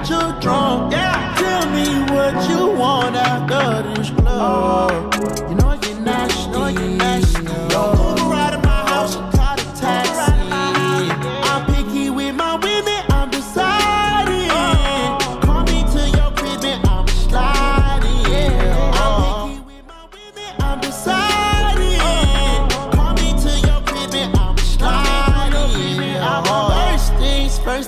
get you drunk.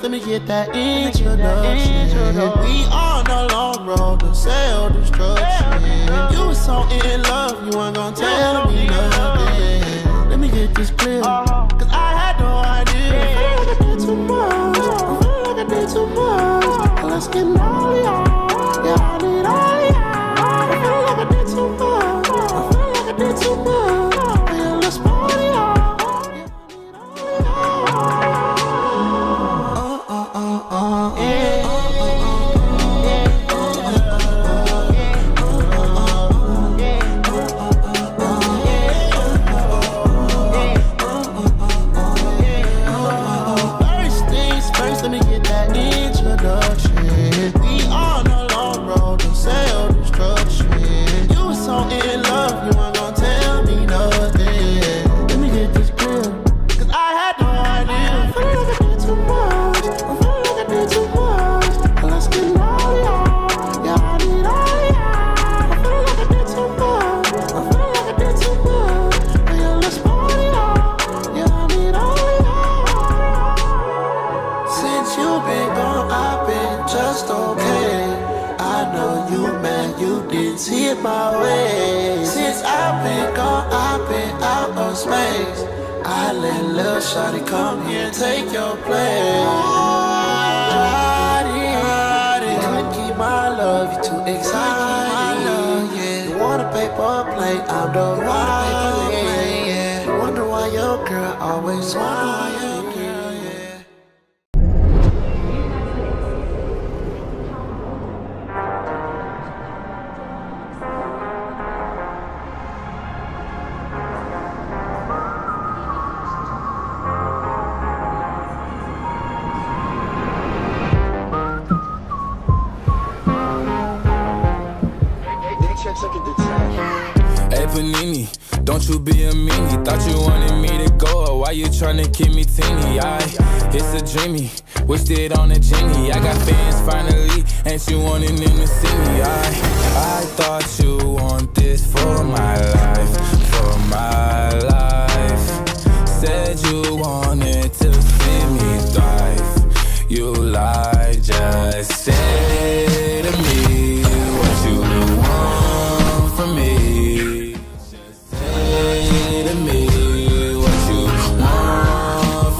let me get that introduction. We on the long road to self destruction. You was so in love, you weren't gonna tell me nothing. Let me get this clear. Uh-huh. okay. I know you man, you didn't see it my way. Since I've been gone, I've been out of space. I let little shawty come here and take your place. Shawty, couldn't keep my love, you too excited. Love. You want a paper plate, I'm the one. Yeah. Wonder why your girl always why. Don't you be a meanie. Thought you wanted me to go. Why you tryna keep me teeny? I, it's a dreamy. Wished it on a genie. I got fans finally. And you wanted them to see me. I, I thought you want this for my life. For my life. Said you wanted to see me thrive. You lied, just said.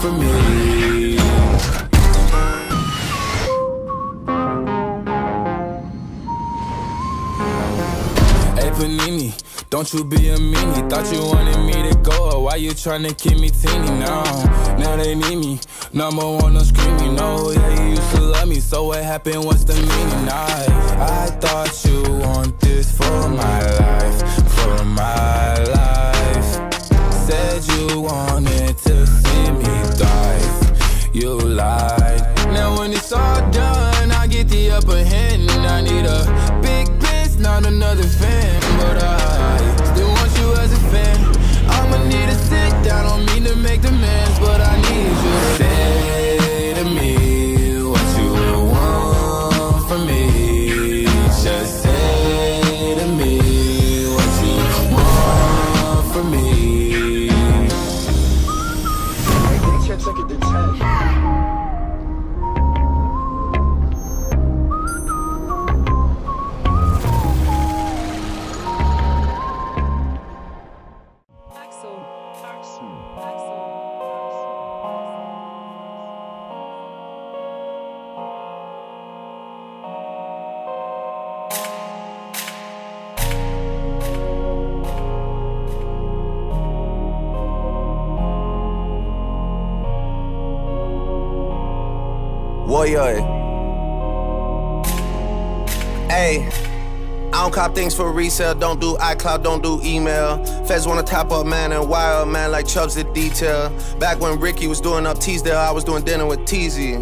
for me. Hey Panini, don't you be a meanie. Thought you wanted me to go Why you tryna keep me teeny? Now? Now they need me. Number one on screen, you oh, know Yeah, you used to love me So what happened, what's the meaning? I, I thought you want this for my life For my life. Said you wanted another fan. Oh, Warrior. Hey. I don't cop things for resale, don't do iCloud, don't do email. Feds wanna top up man and wire man like Chubbs did detail. Back when Ricky was doing up Teasdale, I was doing dinner with Teasy.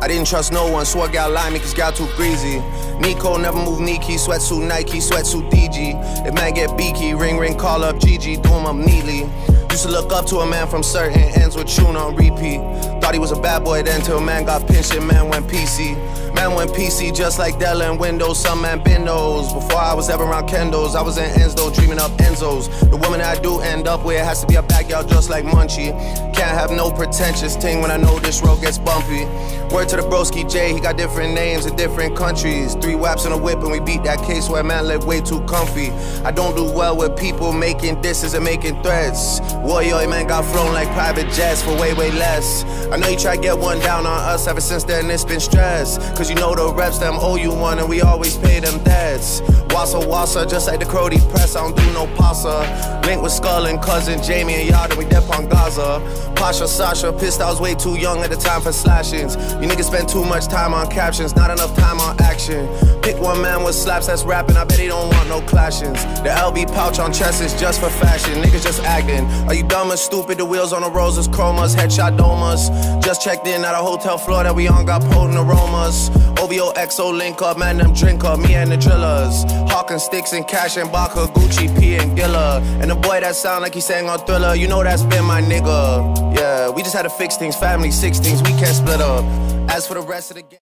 I didn't trust no one, I got limey cause got too greasy. Nico never move Nike, sweatsuit Nike, sweatsuit DG. If man get beaky, ring ring, call up GG, do him up neatly. Used to look up to a man from certain ends with tune on repeat. Thought he was a bad boy then till man got pinched and man went PC. Man went PC just like Dell and Windows, some man those. Before I was ever around Kendall's, I was in Enzo dreaming up Enzo's. The woman I do end up with has to be a backyard just like Munchie. Can't have no pretentious thing when I know this road gets bumpy. Word to the broski J, he got different names in different countries. Three waps on a whip and we beat that case where man live way too comfy. I don't do well with people making disses and making threats. Warrior man got flown like private jets for way, way less. I know you try to get one down on us, ever since then it's been stress. Cause you know the reps them owe you one and we always pay them debts. Wassa wassa, just like the Crody press, I don't do no pasta. Link with Skull and cousin Jamie and y'all, then we dep on Gaza. Pasha Sasha, pissed I was way too young at the time for slashings. You niggas spend too much time on captions, not enough time on action. Pick one man with slaps that's rapping, I bet he don't want no clashings. The LB pouch on chest is just for fashion, niggas just acting. Are you dumb or stupid? The wheels on the roses, chromas, headshot domas. Just checked in at a hotel floor that we on, got potent aromas. OVO XO link up, man, them drink up, me and the drillers. Hawking sticks and cash and Baka, Gucci, P and Gilla. And the boy that sound like he sang on Thriller, you know that's been my nigga. Yeah, we just had to fix things, family, six things, we can't split up. As for the rest of the game.